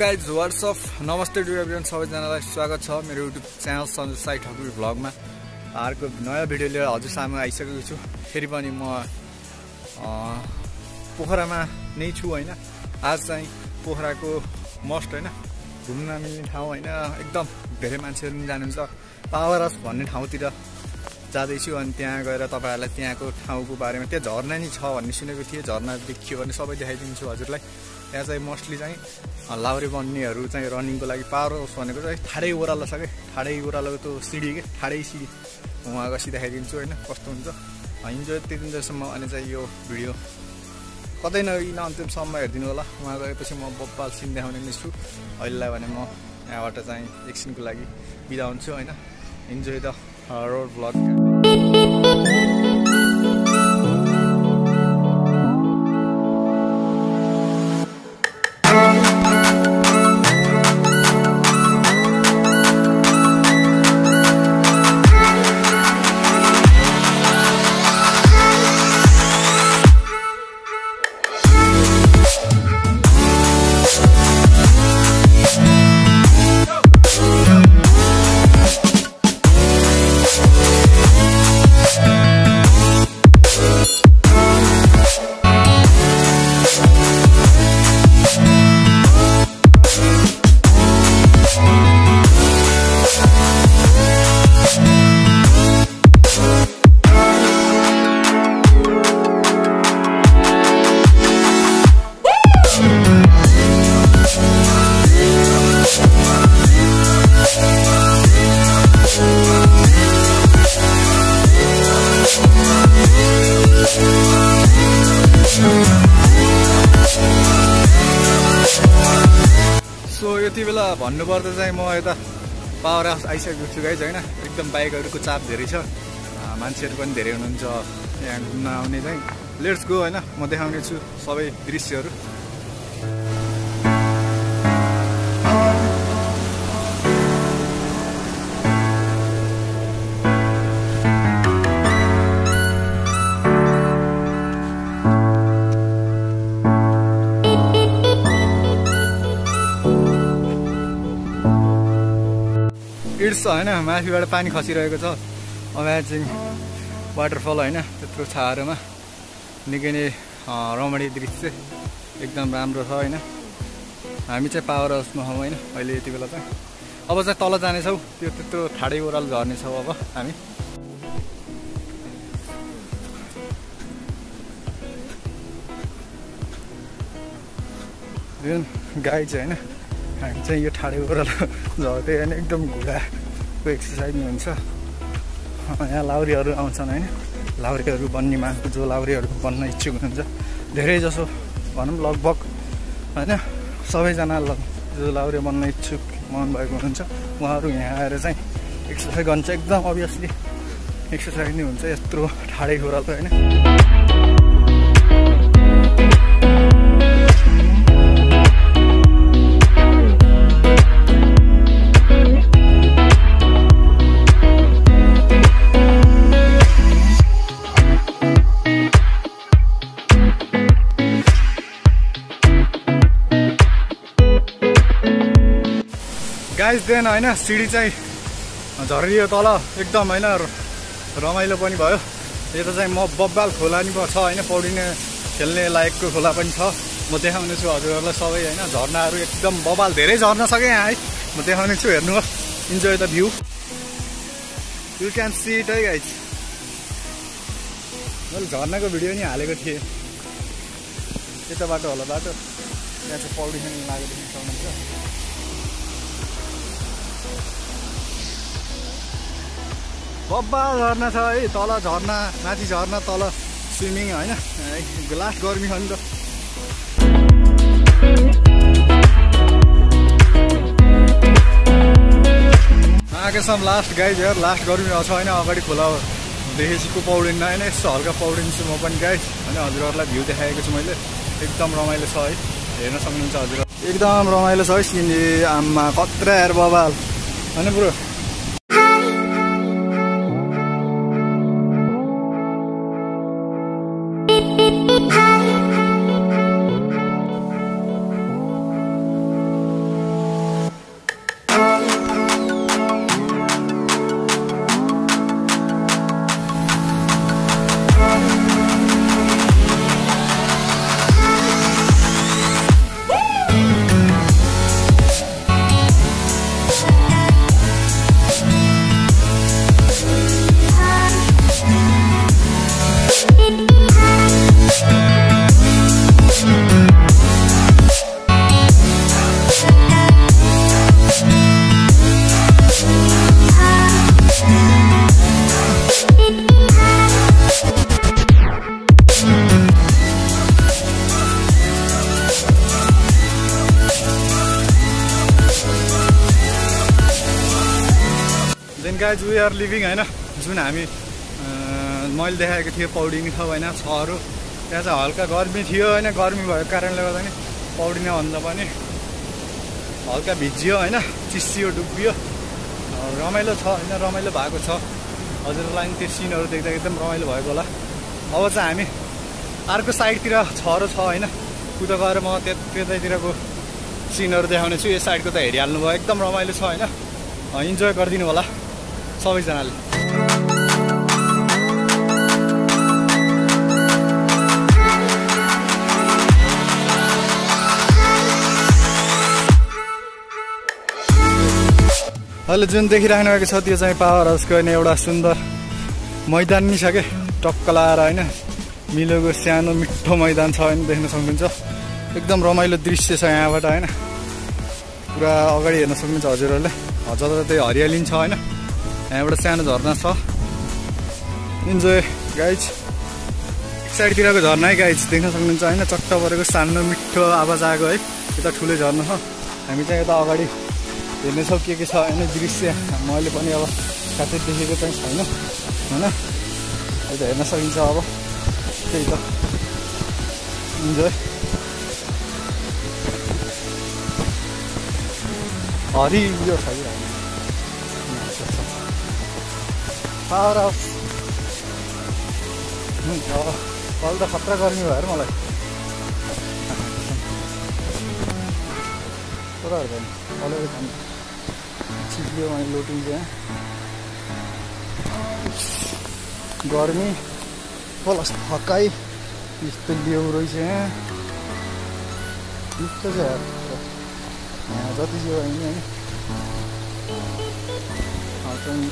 Guys WhatsApp नमस्ते to सबैजनालाई स्वागत छ मेरो युट्युब च्यानल सन्जु साई ठकुर भ्लगमा अर्को नयाँ भिडियो लिएर हजुर सामु आइसकेको छु। फेरि पनि म पोखरामा नै छु होइन? आज चाहिँ पोखराको मस्ट होइन? घुम्न मिल्ने ठाउँ होइन? एकदम धेरै मान्छेहरू पनि जानुहुन्छ। पावर हाउस भन्ने ठाउँतिर जाँदैछु अनि त्यहाँ गएर तपाईँहरूलाई त्यहाँको ठाउँको बारेमा त्यहाँ झर्ना नि छ भन्ने सुनेको थिएँ झर्ना देखियो भने सबै देखाइदिन्छु हजुरलाई। त्यहाँ चाहिँ मोस्टली चाहिँ लाउरे बन्नेहरू चाहिँ रनिङको लागि पावर हाउस भनेको चाहिँ ठाडै ओह्रालो छ कि? ठाडै ओह्रालोको त्यो सिडी के? ठाडै सिडी। उहाँ गसी देखाइदिन्छु होइन कस्तो हुन्छ। इन्जोय त्यति दिनसम्म अनि चाहिँ यो भिडियो। कतै नगइकन अन्तिमसम्म हेरिदिनु होला। उहाँ गएपछि म बब्बाल सिन देखाउने नै छु। अहिलेलाई भने म यहाँबाट चाहिँ एकछिनको लागि बिदा हुन्छु होइन। Enjoy the road blog Beep, beep, beep. भन्नुपर्दा चाहिँ म यता पावर हाउस आइसकेको छु गाइज होइन? एकदम बाइकहरूको चाप धेरै छ। मान्छेहरू पनि धेरै हुनुहुन्छ। यहाँ घुम्न आउने चाहिँ। लेट्स गो होइन? म देखाउने छु सबै दृश्यहरू। इट्स होइन माथिबाट पानी खसिरहेको छ अमेजिङ वाटरफल होइन त्यत्रो छाहरूमा निकै नै रमणीय दृश्य एकदम राम्रो छ होइन हामी चाहिँ पावर हाउसमा हौँ होइन अहिले यति बेला चाहिँ अब चाहिँ तल जानेछौँ त्यो त्यत्रो ठाडै ओह्रालो झर्नेछौँ अब हामी जुन गाई चाहिँ होइन हामी चाहिँ यो ठाडे ओह्रालो झर्दै होइन एकदम घुँडाको एक्सर्साइज हुन्छ। यहाँ लाउरीहरू आउँछन् होइन। लाउरीहरू बन्नेमा जो लाउरीहरू बन्न इच्छुक हुनुहुन्छ। धेरै जसो भनौँ लगभग होइन सबैजना जो लाउरे बन्न इच्छुक मन भएको हुनुहुन्छ उहाँहरू यहाँ आएर चाहिँ एक्सर्साइज गर्नु चाहिँ एकदम अभियसली एक्सर्साइज नै हुन्छ यत्रो ठाडै ओह्रालो होइन। गाइस देन होइन सिडी चाहिँ झरियो तल एकदम होइन रमाइलो पनि भयो। यता चाहिँ म बब्बाल खोला नि छ होइन पौडिने खेल्ने लायकको खोला पनि छ। म देखाउने छु हजुरहरूलाई सबै होइन झर्नाहरू एकदम बबाल धेरै झर्न सकेँ यहाँ है। म देखाउने छु हेर्नुहोस्। Enjoy the view you can see it है गाइज मैले झर्नाको भिडियो नि हालेको थिएँ। यता बाटो होला बाटो। यहाँ चाहिँ पौडी खेल्नु लागेको सक्नुहुन्छ बब्बा झर्ना छ है तल झर्ना माथि झर्ना तल स्विमिङ होइन? लास्ट गर्मी हो नि त। आएकोसम्म लास्ट गाई हेर लास्ट गर्मी छ होइन अगाडि खोला देखेपछि पौडिन्न होइन? यस्तो हल्का पौडिन्छु म पनि गाई होइन? हजुरहरूलाई भ्यू देखाएको छु मैले। एकदम रमाइलो छ है। हेर्न सक्नुहुन्छ हजुर एकदम रमाइलो छ है सिने आमा कत्रा हेर बबाल। होइन पुरो वी आर लिभिङ होइन? जुन हामी मैले देखाएको थिएँ पौडिने ठाउँ होइन छहरू। त्यहाँ चाहिँ हल्का गर्मी थियो होइन? गर्मी भएको कारणले गर्दा नि पौडिन भन्दा पनि हल्का भिजियो होइन? चिसियो डुबियो रमाइलो छ होइन? रमाइलो भएको छ। हजुरलाई त्यो सिनहरू देख्दा एकदम रमाइलो भएको होला। अब चाहिँ हामी अर्को साइडतिर छरो छ होइन? कुदा गएर म त्यतैतिरको सिनहरू देखाउने छु। यो साइडको त हेरिहाल्नु भयो। एकदम रमाइलो छ होइन? इन्जोय गरिदिनु होला। सबैजनाले अहिले जुन देखिराख्नु भएको छ त्यो चाहिँ पावर हाउसको होइन एउटा सुन्दर मैदान नि छ क्या टक्क लाएर होइन मिलोको सानो मिठो मैदान छ होइन देख्न सक्नुहुन्छ। एकदम रमाइलो दृश्य छ यहाँबाट होइन। पुरा अगाडि हेर्न सक्नुहुन्छ हजुरहरूले। त्यही हरियाली छ होइन। यहाँबाट सानो झर्ना छ इन्जोय गाइज एक साइडतिरको झर्ना है गाइज देख्न सक्नुहुन्छ होइन चट्ट परेको सानो मिठो आवाज आएको है यता ठुलो झर्ना छ हामी चाहिँ यता अगाडि हेर्न सकिएको छ होइन दृश्य मैले पनि अब साथै देखेको चाहिँ छैन होइन अहिले हेर्न सकिन्छ अब त्यही त इन्जोय हरियो छ कि पावर हाउस कल त खतरा गर्मी भएर मलाई कुराहरू पनि कलहरू खानु चिप्लियो मैले चाहिँ गर्मी प्लस थकाइ यस्तो लेउ रहेछ यहाँ छ यहाँ जति चाहिँ होइन होइन चाहिँ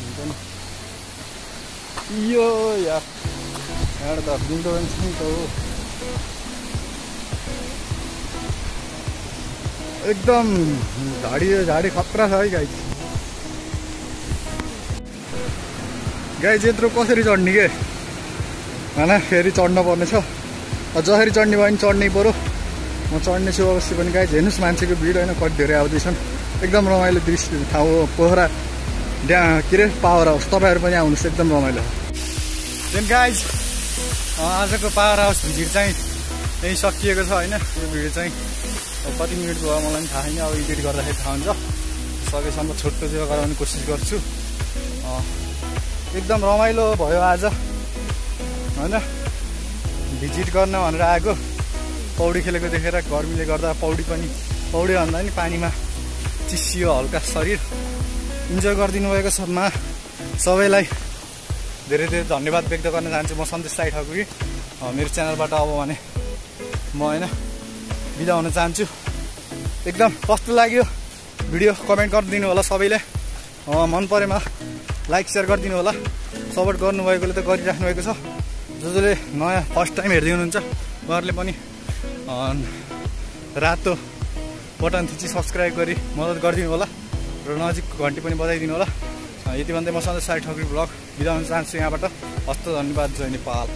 हुन्छ नि यो त विन्डो नि त हो एकदम झाडी झाडी खतरा छ है गाई गाई यत्रो कसरी चढ्ने के होइन फेरि चढ्न पर्ने छ जसरी चढ्ने भयो भने चढ्नै पऱ्यो म चढ्ने छु अवश्य पनि गाई हेर्नुहोस् मान्छेको भिड होइन कति धेरै आउँदैछन्। एकदम रमाइलो दृश्य ठाउँ पोखरा ड्या के अरे पावर हाउस। तपाईँहरू पनि आउनुहोस् एकदम रमाइलो। देन गाइज आजको पावर हाउस भिजिट चाहिँ यहीँ सकिएको छ होइन यो भिडियो चाहिँ। कति मिनट भयो मलाई पनि थाहा छैन अब एडिट गर्दाखेरि थाहा हुन्छ। सकेसम्म छोटो चाहिँ गराउने कोसिस गर्छु। एकदम रमाइलो भयो आज। होइन? भिजिट गर्न भनेर आएको। पौडी खेलेको देखेर गर्मीले गर्दा पौडी पनि पौडी भन्दा पनि पानीमा चिसियो हल्का शरीर। इन्जोय गरिदिनु भएको छ मा। सबैलाई धेरै धेरै धन्यवाद व्यक्त गर्न चाहन्छु। म सन्देश साई ठकुरी मेरो च्यानलबाट अब भने म होइन बिदा हुन चाहन्छु। एकदम कस्तो लाग्यो? भिडियो कमेन्ट गरिदिनु होला सबैले। मन परेमा लाइक सेयर गरिदिनु होला। सपोर्ट गर्नुभएकोले त गरिराख्नु भएको छ। जो जसले नयाँ फर्स्ट टाइम हेर्दै हुनुहुन्छ उहाँहरूले पनि रातो बटन थिची सब्सक्राइब गरी मद्दत गरिदिनु होला र नजिक घन्टी पनि बजाइदिनु होला। यति भन्दै म सधैँ साइड ठक्री ब्लग बिदा हुन चाहन्छु यहाँबाट। हस्त धन्यवाद जय नेपाल।